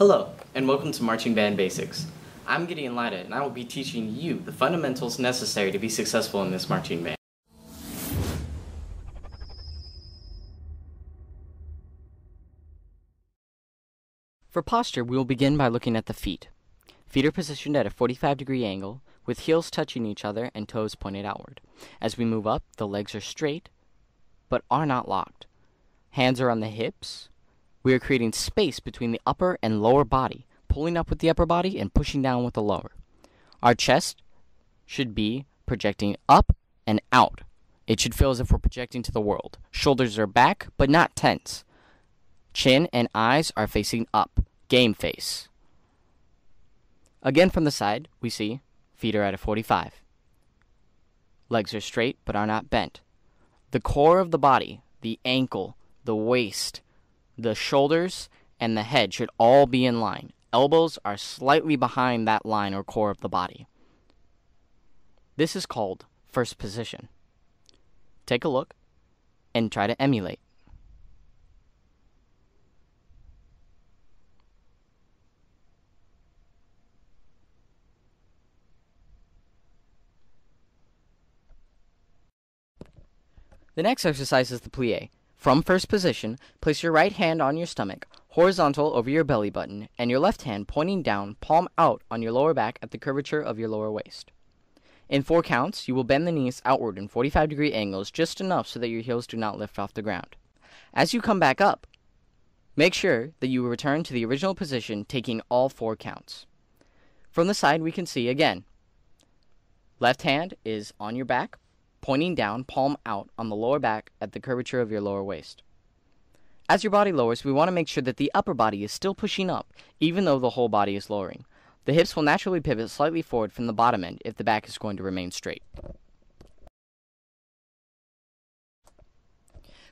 Hello, and welcome to Marching Band Basics. I'm Gideon Lida, and I will be teaching you the fundamentals necessary to be successful in this marching band. For posture, we will begin by looking at the feet. Feet are positioned at a 45 degree angle, with heels touching each other and toes pointed outward. As we move up, the legs are straight, but are not locked. Hands are on the hips. We are creating space between the upper and lower body, pulling up with the upper body and pushing down with the lower. Our chest should be projecting up and out. It should feel as if we're projecting to the world. Shoulders are back, but not tense. Chin and eyes are facing up. Game face. Again from the side, we see feet are at a 45. Legs are straight but are not bent. The core of the body, the ankle, the waist, the shoulders, and the head should all be in line. Elbows are slightly behind that line or core of the body. This is called first position. Take a look and try to emulate. The next exercise is the plie. From first position, place your right hand on your stomach, horizontal over your belly button, and your left hand pointing down, palm out on your lower back at the curvature of your lower waist. In four counts, you will bend the knees outward in 45 degree angles just enough so that your heels do not lift off the ground. As you come back up, make sure that you return to the original position, taking all four counts. From the side, we can see again left hand is on your back, pointing down, palm out on the lower back at the curvature of your lower waist. As your body lowers, we want to make sure that the upper body is still pushing up, even though the whole body is lowering. The hips will naturally pivot slightly forward from the bottom end if the back is going to remain straight.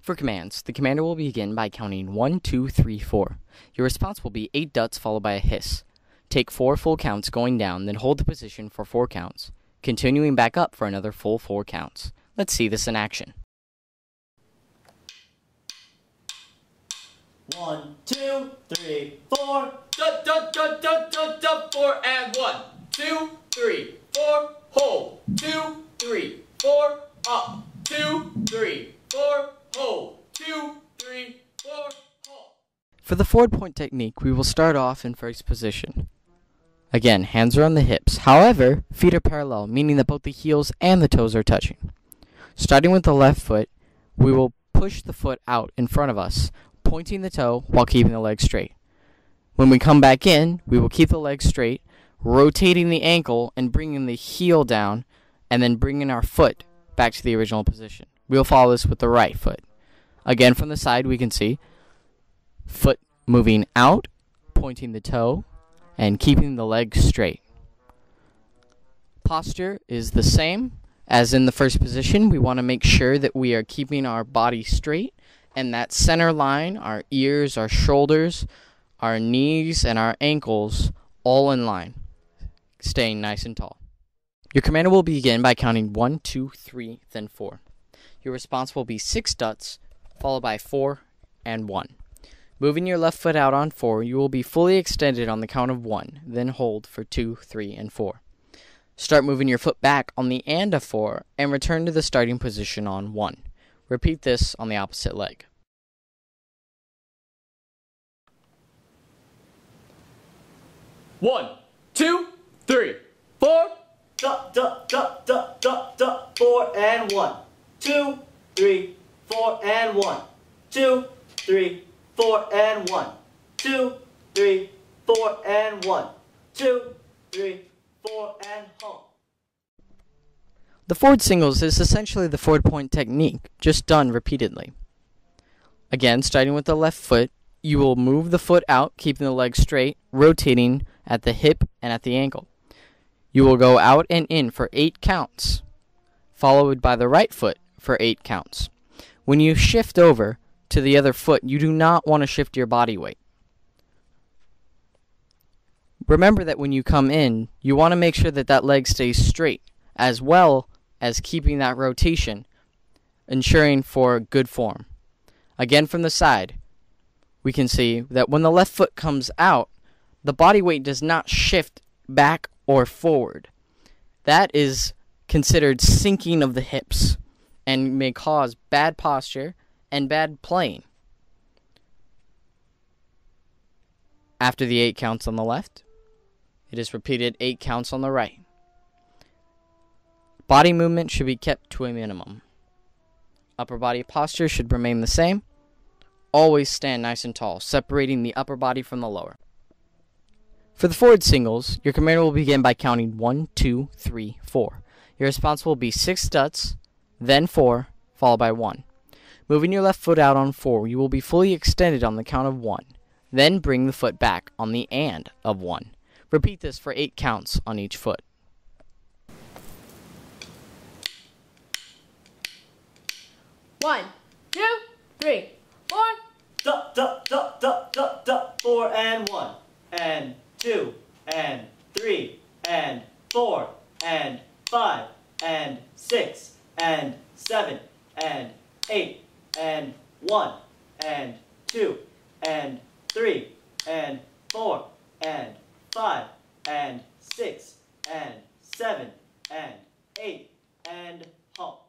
For commands, the commander will begin by counting 1, 2, 3, 4. Your response will be 8 duts followed by a hiss. Take 4 full counts going down, then hold the position for 4 counts continuing back up for another full four counts. Let's see this in action. One, two, three, four. Dut, dut, dut, dut, dut, dut, four, and one. Two, three, four, hold. Two, three, four, up. Two, three, four, hold. Two, three, four, hold. For the forward point technique, we will start off in first position. Again, hands are on the hips. However, feet are parallel, meaning that both the heels and the toes are touching. Starting with the left foot, we will push the foot out in front of us, pointing the toe while keeping the leg straight. When we come back in, we will keep the leg straight, rotating the ankle and bringing the heel down, and then bringing our foot back to the original position. We'll follow this with the right foot. Again, from the side, we can see foot moving out, pointing the toe, and keeping the legs straight. Posture is the same as in the first position. We want to make sure that we are keeping our body straight and that center line, our ears, our shoulders, our knees, and our ankles all in line, staying nice and tall. Your commander will begin by counting 1, 2, 3, then 4. Your response will be 6 dots, followed by 4 and 1. Moving your left foot out on 4, you will be fully extended on the count of 1, then hold for 2, 3, and 4. Start moving your foot back on the and of 4 and return to the starting position on 1. Repeat this on the opposite leg. One, two, three, four. Duck, duck, duck, duck, duck, duck. Four and one. Two, three, four and one. Two, three, four, and one. Two, three, four, and one. Two, three, four, and home. The forward singles is essentially the forward point technique, just done repeatedly. Again, starting with the left foot, you will move the foot out, keeping the leg straight, rotating at the hip and at the ankle. You will go out and in for eight counts, followed by the right foot for eight counts. When you shift over, to the other foot, you do not want to shift your body weight. Remember that when you come in, you want to make sure that that leg stays straight, as well as keeping that rotation, ensuring for good form. Again, from the side, we can see that when the left foot comes out, the body weight does not shift back or forward. That is considered sinking of the hips and may cause bad posture and bad playing. After the eight counts on the left, it is repeated eight counts on the right. Body movement should be kept to a minimum. Upper body posture should remain the same. Always stand nice and tall, separating the upper body from the lower. For the forward singles, your commander will begin by counting 1, 2, 3, 4. Your response will be 6 stutz, then 4, followed by 1. Moving your left foot out on 4, you will be fully extended on the count of 1. Then bring the foot back on the and of 1. Repeat this for 8 counts on each foot. One, two, three, four. Duck, duck, duck, duck, duck, duck. Four and one. And two. And three. And four. And five. And six. And seven. And eight. And one. And two. And three. And four. And five. And six. And seven. And eight. And halt.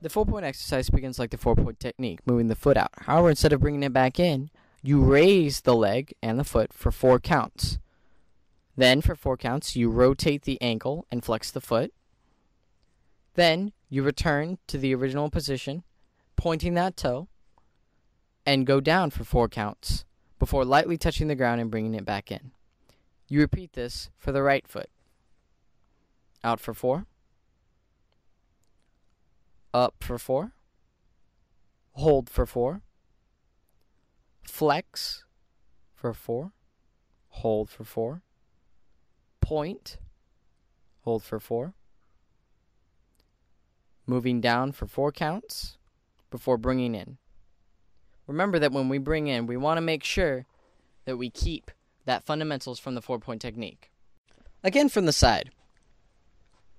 The forward point exercise begins like the forward point technique, moving the foot out. However, instead of bringing it back in, you raise the leg and the foot for four counts. Then, for four counts, you rotate the ankle and flex the foot. Then, you return to the original position, pointing that toe, and go down for four counts before lightly touching the ground and bringing it back in. You repeat this for the right foot. Out for four. Up for four, hold for four, flex for four, hold for four, point, hold for four, moving down for four counts before bringing in. Remember that when we bring in, we want to make sure that we keep that fundamentals from the four point technique. Again, from the side.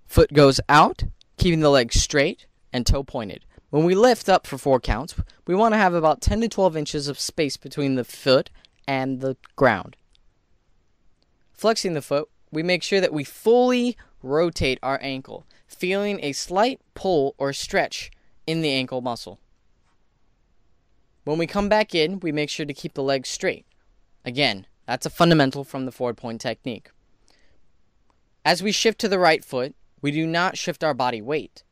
Foot goes out, keeping the leg straight, and toe pointed. When we lift up for four counts, we want to have about 10 to 12 inches of space between the foot and the ground. Flexing the foot, we make sure that we fully rotate our ankle, feeling a slight pull or stretch in the ankle muscle. When we come back in, we make sure to keep the legs straight. Again, that's a fundamental from the forward point technique. As we shift to the right foot, we do not shift our body weight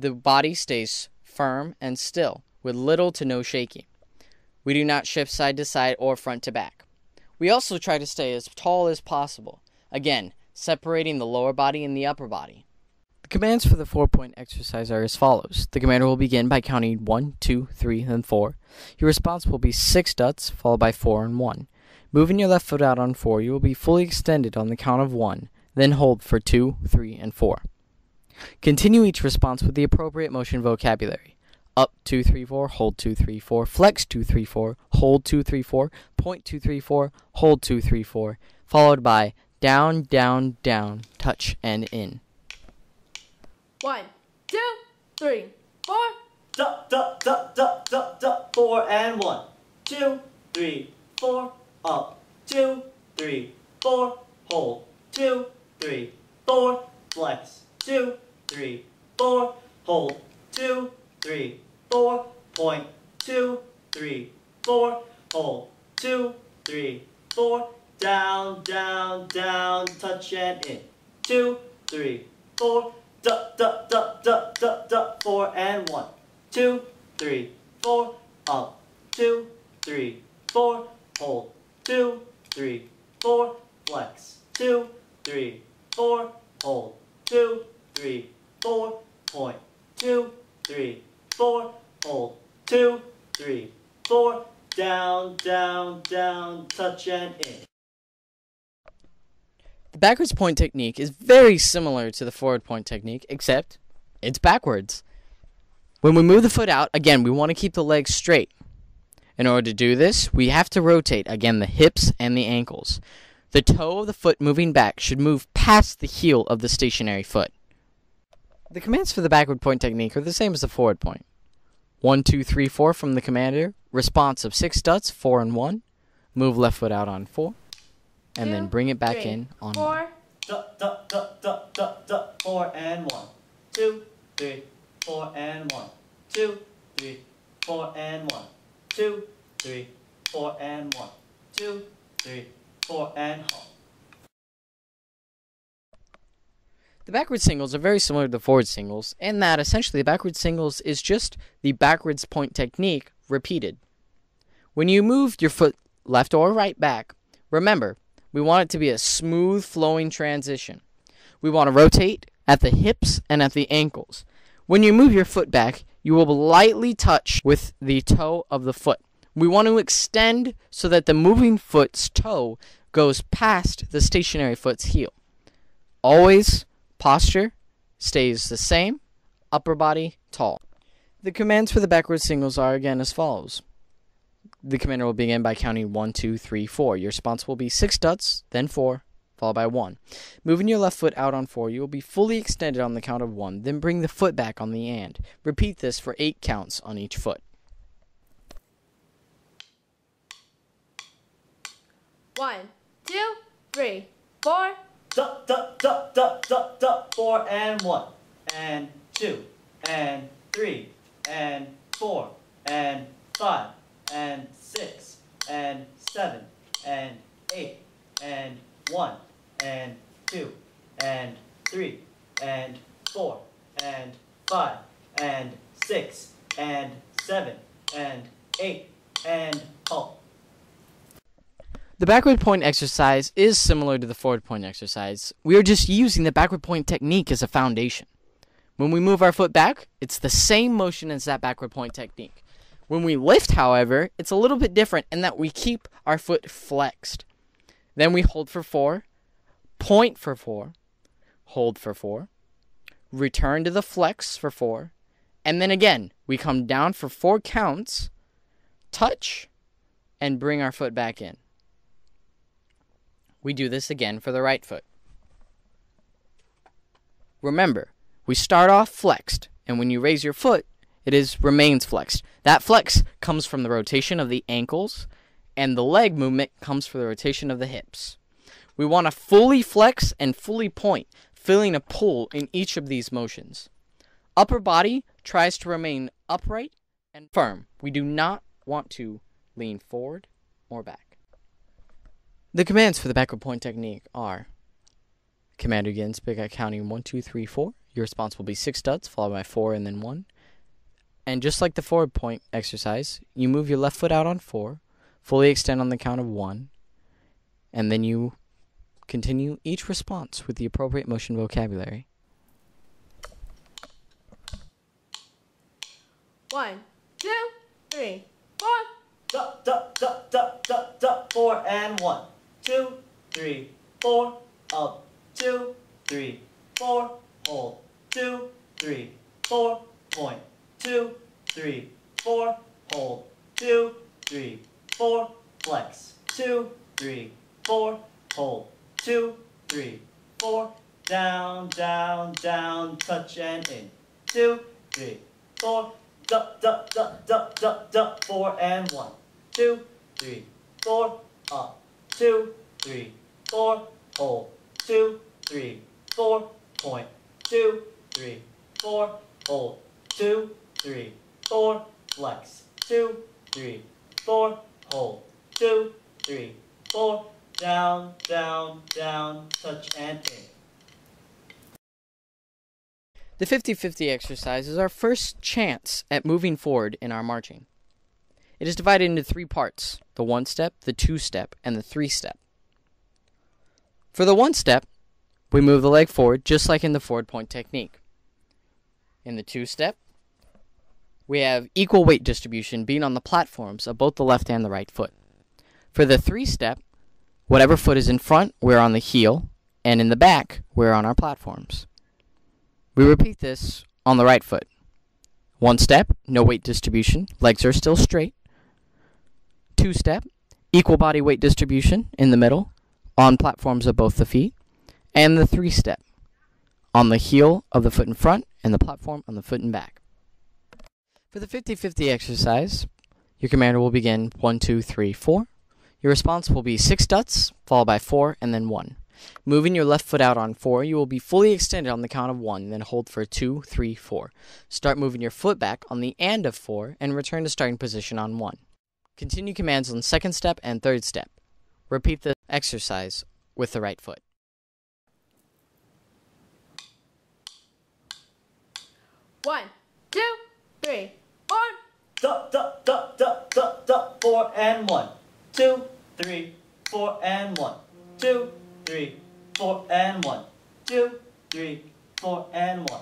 the body stays firm and still, with little to no shaking. We do not shift side to side or front to back. We also try to stay as tall as possible, again, separating the lower body and the upper body. Commands for the forward point exercise are as follows. The commander will begin by counting 1, 2, 3, and 4. Your response will be 6 stutz, followed by 4 and 1. Moving your left foot out on 4, you will be fully extended on the count of 1, then hold for 2, 3, and 4. Continue each response with the appropriate motion vocabulary. Up 2 3 4, hold 2 3 4, flex 2 3 4, hold 2 3 4, point 2 3 4, hold 2 3 4, followed by down, down, down, touch, and in. One, two, three, four. Duck, duck, duck, duck, duck, duck. Four and one, two, three, four. Up, two, three, four. Hold, two, three, four. Flex, two, three, four. Hold, two, three, four. Point, two, three, four. Hold, two, three, four. Down, down, down, touch and in. Two, three, four. Duck, duck, duck, duck, duck, duck. Four and one, two, three, four. Up, two, three, four. Hold, two, three, four. Flex, two, three, four. Hold, two, three, four. Point, two, three, four. Hold, two, three, four. Down, down, down, touch and in. The backwards point technique is very similar to the forward point technique, except it's backwards. When we move the foot out, again, we want to keep the legs straight. In order to do this, we have to rotate, again, the hips and the ankles. The toe of the foot moving back should move past the heel of the stationary foot. The commands for the backward point technique are the same as the forward point. 1, 2, 3, 4 from the commander response of six ducks, four and one. Move left foot out on four, and then Two, bring it back three, in on one. Four. Four and one. Two, three, four and one. Two, three, four and one. Two, three, four and one. Two, three, four and halt. The backward singles are very similar to the forward singles, in that essentially the backward singles is just the backwards point technique repeated. When you move your foot left or right back, remember, we want it to be a smooth flowing transition. We want to rotate at the hips and at the ankles. When you move your foot back, you will lightly touch with the toe of the foot. We want to extend so that the moving foot's toe goes past the stationary foot's heel. Always posture stays the same, upper body tall. The commands for the backward singles are again as follows. The commander will begin by counting one, two, three, four. Your response will be six dots, then four, followed by one. Moving your left foot out on four, you will be fully extended on the count of one, then bring the foot back on the and. Repeat this for eight counts on each foot. One, two, three, four. Duck, duck, duck, duck, duck, duck, four and one, and two, and three, and four, and five, and six, and seven, and eight, and one, and two, and three, and four, and five, and six, and seven, and eight, and halt. The backward point exercise is similar to the forward point exercise. We are just using the backward point technique as a foundation. When we move our foot back, it's the same motion as that backward point technique. When we lift, however, it's a little bit different in that we keep our foot flexed. Then we hold for four, point for four, hold for four, return to the flex for four, and then again, we come down for four counts, touch, and bring our foot back in. We do this again for the right foot. Remember, we start off flexed, and when you raise your foot, it is remains flexed. That flex comes from the rotation of the ankles, and the leg movement comes from the rotation of the hips. We want to fully flex and fully point, feeling a pull in each of these motions. Upper body tries to remain upright and firm. We do not want to lean forward or back. The commands for the backward point technique are Commander begins by counting one, two, three, four. Your response will be six ducks, followed by four and then one. And just like the forward point exercise, you move your left foot out on four, fully extend on the count of one, and then you continue each response with the appropriate motion vocabulary. One, two, three, four. Duck, duck, duck, duck, duck, duck, four and one, two, three, four, up, two, three, four, hold, two, three, four, point, two, three, four, hold, two, three, four, flex, two, three, four, hold, two, three, four, down, down, down, touch and in, two, three, four, duck, duck, duck, duck, duck, duck, four and one, two, three, four, up, two, three, four, hold, two, three, four, point, two, three, four, hold, two, three, four, flex, two, three, four, hold, two, three, four, down, down, down, touch and in. The 50 50 exercise is our first chance at moving forward in our marching. It is divided into three parts the one step, the two step, and the three step. For the one step, we move the leg forward just like in the forward point technique. In the two step, we have equal weight distribution being on the platforms of both the left and the right foot. For the three step, whatever foot is in front, we're on the heel, and in the back, we're on our platforms. We repeat this on the right foot. One step, no weight distribution, legs are still straight. Two step, equal body weight distribution in the middle, on platforms of both the feet. And the three step, on the heel of the foot in front and the platform on the foot in back. For the 50 50 exercise, Your commander will begin one, two, three, four. Your response will be six duts, followed by four, and then one. Moving your left foot out on four, you will be fully extended on the count of one, then hold for two, three, four. Start moving your foot back on the and of four, and return to starting position on one. Continue commands on second step and third step. Repeat the exercise with the right foot. One, two, three. Duck, duck, duck, duck, duck, duck, four and one. Two, three, four and one. Two, three, four and one. Two, three, four and one.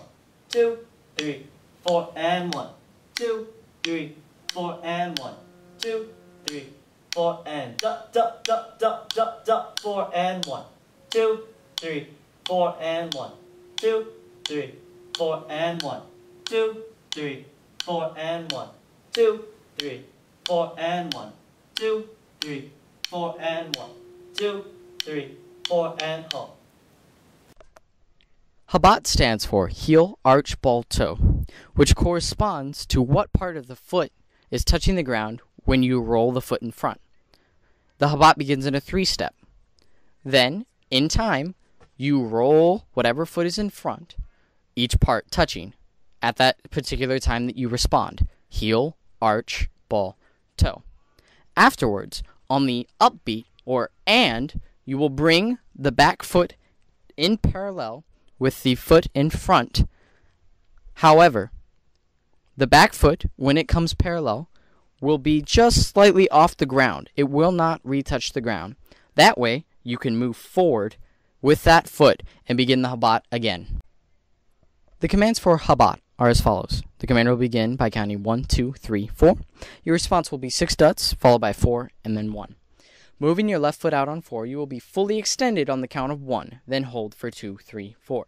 Two, three, four and one. Two, three, four and one. Two, three, four and duck, duck, duck, duck, duck, duck, four and one. Two, three, four and one. Two, three, four and one. Two, three, four and one. Two, three, four and one. Two, three, four and one. Two, three, four and home. Habat stands for heel, arch, ball, toe, which corresponds to what part of the foot is touching the ground when you roll the foot in front. The Habat begins in a three step. Then, in time, you roll whatever foot is in front, each part touching, at that particular time that you respond heel, arch, ball, toe. Afterwards, on the upbeat or and, you will bring the back foot in parallel with the foot in front. However, the back foot, when it comes parallel, will be just slightly off the ground. It will not retouch the ground. That way, you can move forward with that foot and begin the Habat again. The commands for Habat are as follows. The commander will begin by counting 1, 2, 3, 4. Your response will be 6 duts, followed by 4, and then 1. Moving your left foot out on 4, you will be fully extended on the count of 1, then hold for 2, 3, 4.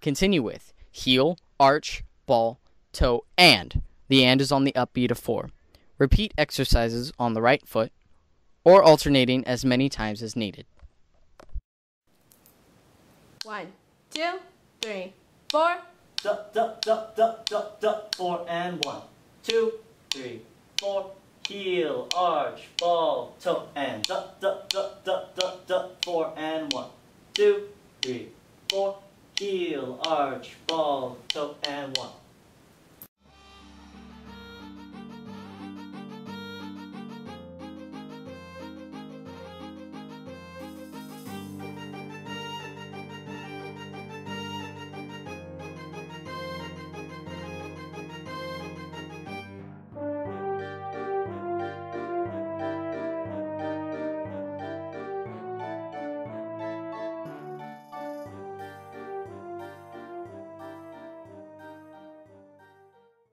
Continue with heel, arch, ball, toe, and. The and is on the upbeat of 4. Repeat exercises on the right foot, or alternating as many times as needed. One, two, three, four. Duck, duck, duck, duck, duck, duck, four and one. Two, three, four. Heel, arch, ball, toe, and duck, duck, duck, duck, duck, duck, four and one. Two, three, four. Heel, arch, ball, toe, and one.